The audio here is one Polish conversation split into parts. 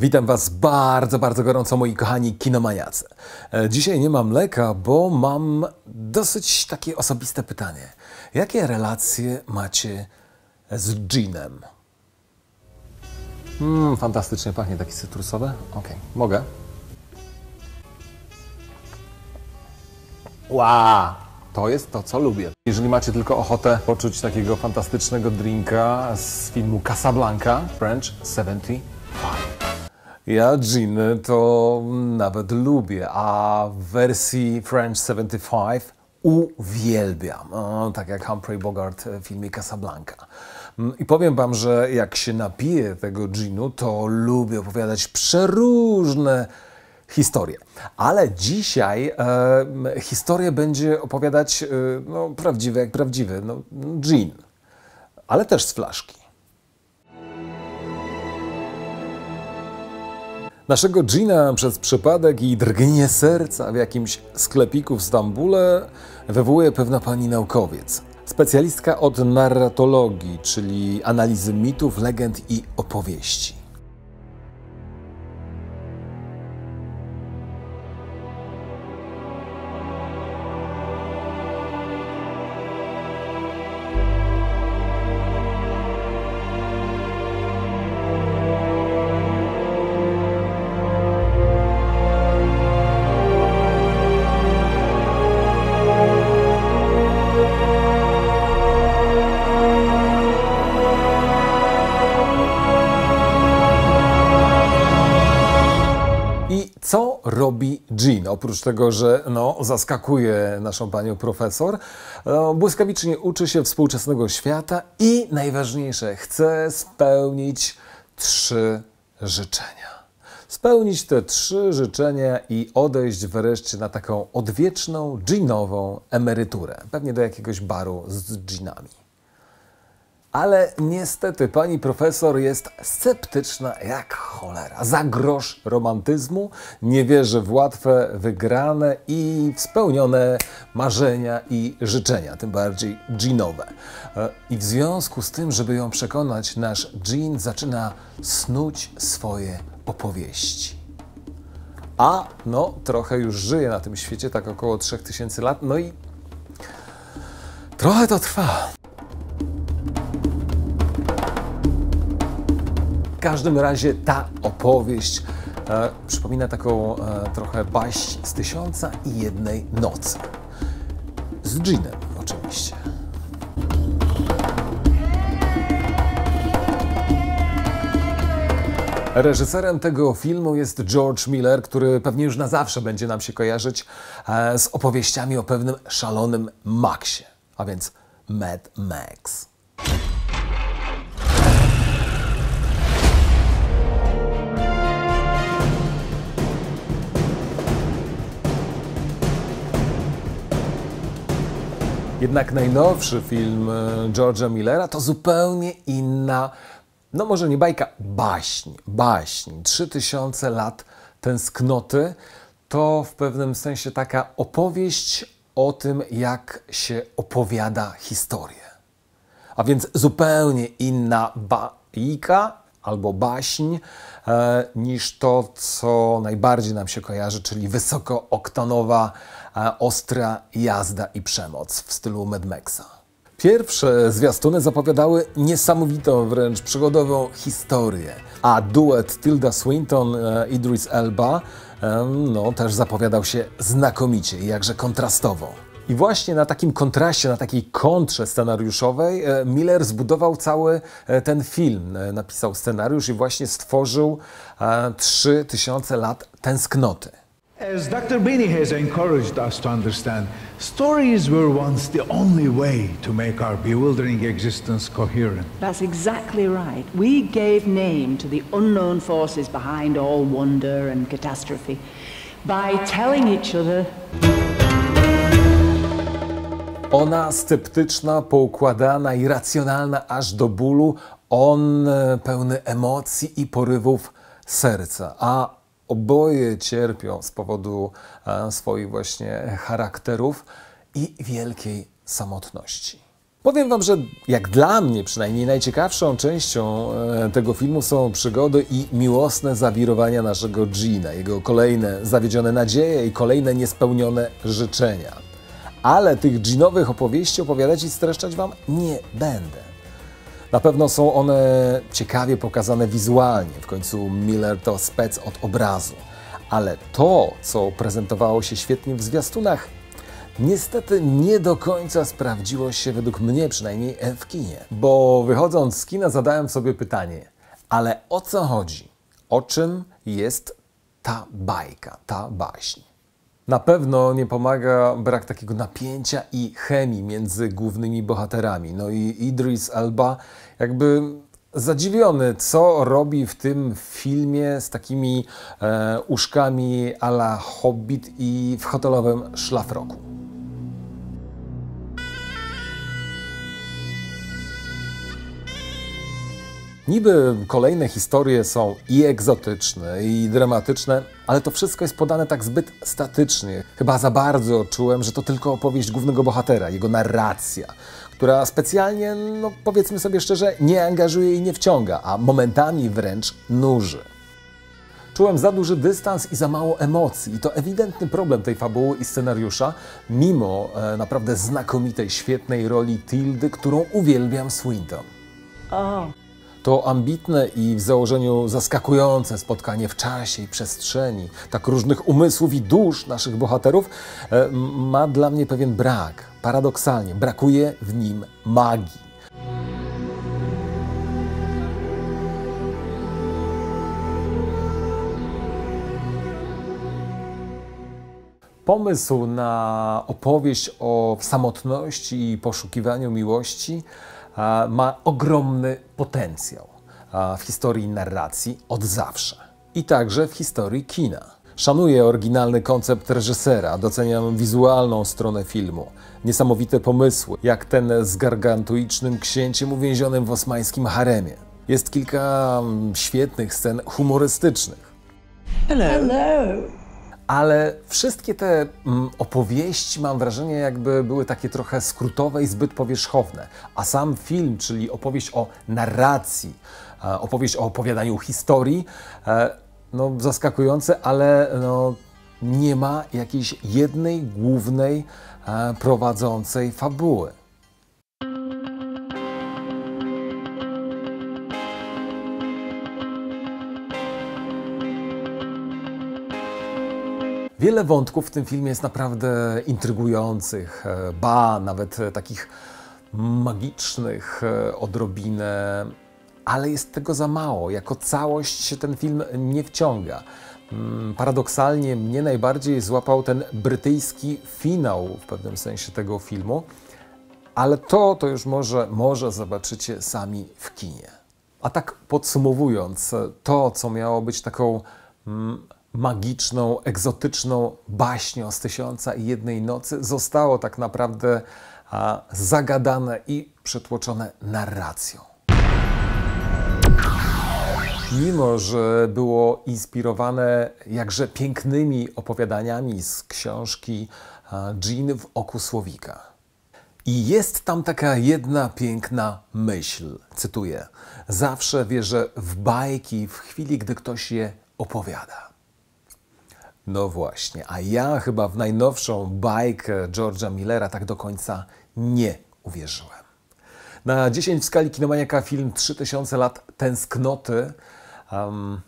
Witam Was bardzo, bardzo gorąco, moi kochani kinomaniacy. E, Dzisiaj nie mam mleka, bo mam dosyć takie osobiste pytanie. Jakie relacje macie z ginem? Mmm, fantastycznie pachnie, taki cytrusowy. Okej, mogę. Wow! To jest to, co lubię. Jeżeli macie tylko ochotę poczuć takiego fantastycznego drinka z filmu Casablanca, French 75. Ja gin to nawet lubię, a w wersji French 75 uwielbiam. Tak jak Humphrey Bogart w filmie Casablanca. Mm, I powiem wam, że jak się napiję tego ginu, to lubię opowiadać przeróżne historie. Ale dzisiaj e, historię będzie opowiadać e, no, prawdziwy jak prawdziwy, no, gin. Ale też z flaszki. Naszego dżina przez przypadek i drgnienie serca w jakimś sklepiku w Stambule wywołuje pewna pani naukowiec. Specjalistka od narratologii, czyli analizy mitów, legend i opowieści. Robi Jean? Oprócz tego, że no, zaskakuje naszą panią profesor, no, błyskawicznie uczy się współczesnego świata i najważniejsze, chce spełnić trzy życzenia. Spełnić te trzy życzenia i odejść wreszcie na taką odwieczną dżinową emeryturę. Pewnie do jakiegoś baru z dżinami. Ale niestety pani profesor jest sceptyczna jak cholera. Za grosz romantyzmu, nie wierzy w łatwe, wygrane i spełnione marzenia i życzenia, tym bardziej dżinowe. E, I w związku z tym, żeby ją przekonać, nasz dżin zaczyna snuć swoje opowieści. A no, trochę już żyje na tym świecie, tak około 3000 lat, no i trochę to trwa. W każdym razie ta opowieść e, przypomina taką e, trochę baść z tysiąca i jednej nocy. Z dżinem oczywiście. Reżyserem tego filmu jest George Miller, który pewnie już na zawsze będzie nam się kojarzyć e, z opowieściami o pewnym szalonym Maxie, a więc Mad Max. Jednak najnowszy film e, George'a Millera to zupełnie inna, no może nie bajka, baśń, baśń. 3000 lat tęsknoty to w pewnym sensie taka opowieść o tym, jak się opowiada historię. A więc zupełnie inna bajka albo baśń e, niż to, co najbardziej nam się kojarzy, czyli wysokooktanowa, e, ostra jazda i przemoc w stylu Mad Maxa. Pierwsze zwiastuny zapowiadały niesamowitą, wręcz przygodową historię, a duet Tilda Swinton e, Idris Elba e, no, też zapowiadał się znakomicie i jakże kontrastowo. I właśnie na takim kontraście, na takiej kontrze scenariuszowej e, Miller zbudował cały ten film. Napisał scenariusz i właśnie stworzył e, 3000 lat tęsknoty. As Dr. Beanie has encouraged us to understand, stories were once the only way to make our bewildering existence coherent. That's exactly right. We gave name to the unknown forces behind all wonder and catastrophe by telling each other Ona sceptyczna, poukładana i racjonalna aż do bólu, on pełny emocji i porywów serca, a oboje cierpią z powodu e, swoich właśnie charakterów i wielkiej samotności. Powiem Wam, że jak dla mnie przynajmniej najciekawszą częścią e, tego filmu są przygody i miłosne zawirowania naszego Gina, jego kolejne zawiedzione nadzieje i kolejne niespełnione życzenia. Ale tych Ginowych opowieści opowiadać i streszczać Wam nie będę. Na pewno są one ciekawie pokazane wizualnie, w końcu Miller to spec od obrazu. Ale to, co prezentowało się świetnie w zwiastunach, niestety nie do końca sprawdziło się, według mnie przynajmniej, w kinie. Bo wychodząc z kina zadałem sobie pytanie, ale o co chodzi? O czym jest ta bajka, ta baśń? Na pewno nie pomaga brak takiego napięcia i chemii między głównymi bohaterami. No i Idris Elba jakby zadziwiony, co robi w tym filmie z takimi e, uszkami a la Hobbit i w hotelowym szlafroku. Niby kolejne historie są i egzotyczne, i dramatyczne, ale to wszystko jest podane tak zbyt statycznie. Chyba za bardzo czułem, że to tylko opowieść głównego bohatera, jego narracja, która specjalnie, no powiedzmy sobie szczerze, nie angażuje i nie wciąga, a momentami wręcz nuży. Czułem za duży dystans i za mało emocji. I to ewidentny problem tej fabuły i scenariusza, mimo e, naprawdę znakomitej, świetnej roli Tildy, którą uwielbiam Swinton. Oh. To ambitne i w założeniu zaskakujące spotkanie w czasie i przestrzeni, tak różnych umysłów i dusz naszych bohaterów, e, ma dla mnie pewien brak. Paradoksalnie, brakuje w nim magii. Pomysł na opowieść o samotności i poszukiwaniu miłości ma ogromny potencjał w historii narracji od zawsze i także w historii kina. Szanuję oryginalny koncept reżysera, doceniam wizualną stronę filmu, niesamowite pomysły, jak ten z gargantuicznym księciem uwięzionym w osmańskim haremie. Jest kilka mm, świetnych scen humorystycznych. Hello. Hello ale wszystkie te mm, opowieści, mam wrażenie, jakby były takie trochę skrótowe i zbyt powierzchowne. A sam film, czyli opowieść o narracji, e, opowieść o opowiadaniu historii, e, no zaskakujące, ale no, nie ma jakiejś jednej głównej e, prowadzącej fabuły. Wiele wątków w tym filmie jest naprawdę intrygujących, e, ba, nawet e, takich magicznych e, odrobinę, ale jest tego za mało. Jako całość ten film nie wciąga. Mm, paradoksalnie mnie najbardziej złapał ten brytyjski finał w pewnym sensie tego filmu, ale to, to już może, może zobaczycie sami w kinie. A tak podsumowując, to, co miało być taką mm, magiczną, egzotyczną baśnią z Tysiąca i Jednej Nocy zostało tak naprawdę zagadane i przetłoczone narracją. Mimo, że było inspirowane jakże pięknymi opowiadaniami z książki Jean w oku słowika. I jest tam taka jedna piękna myśl, cytuję: Zawsze wierzę w bajki w chwili, gdy ktoś je opowiada. No właśnie, a ja chyba w najnowszą bajkę George'a Millera tak do końca nie uwierzyłem. Na 10 w skali kinomaniaka film 3000 lat tęsknoty um,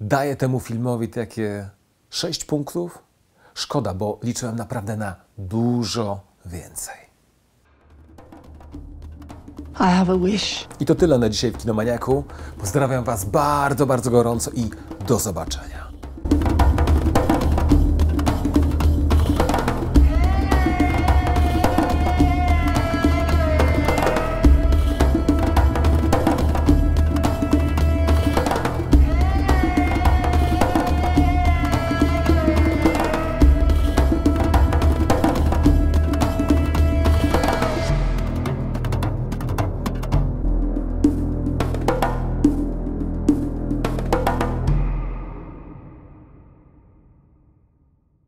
daje temu filmowi takie 6 punktów. Szkoda, bo liczyłem naprawdę na dużo więcej. I have a wish. I to tyle na dzisiaj w Kinomaniaku. Pozdrawiam Was bardzo, bardzo gorąco i do zobaczenia.